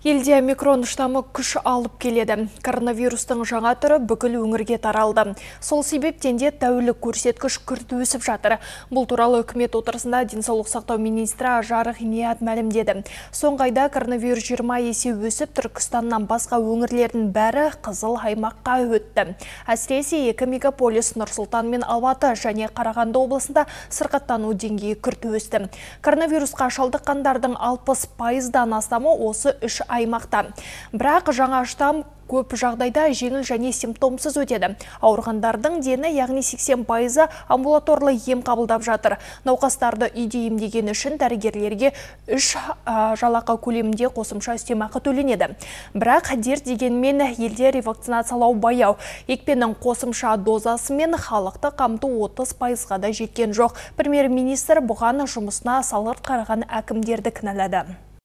Елде микрон штамы күш алып келеді. Коронавирустың жаңа түрі бүкіл өңірге таралды. Сол себептен де тәулік көрсеткіш күрт өсіп жатыр. Бұл туралы үкімет отырысында денсаулық сақтау министрі Жарық Ният мәлімдеді. Соңғайда коронавирус 20 есе өсіп, Түркістаннан басқа өңірлердің бәрі қызыл аймаққа өтті. Әсіресе екі мегаполис Нұрсұлтан мен Алматы және Қарағанды облысында сырқаттану деңгейі күрт өсті. Коронавирусқа шалдыққандардың 60 пайыздан астамы осы үш аймақта. Бірақ жаңа штамм көп жағдайда жеңіл және симптомсыз өтеді. Ауырғандардың дені яғни 80 пайызы амбулаторлы ем қабылдап жатыр. Науқастарды үйде емдеген үшін дәрігерлерге үш жалақы көлемінде қосымша үстемақы төленеді. Бірақ дерт дегенмен елде ревакцинациялау баяу. Екпенің қосымша дозасымен халықты қамту 30 пайызға да жеткен жоқ. Премьер министр бұған жұмысына салғырт қараған әкімдерді кінәлады.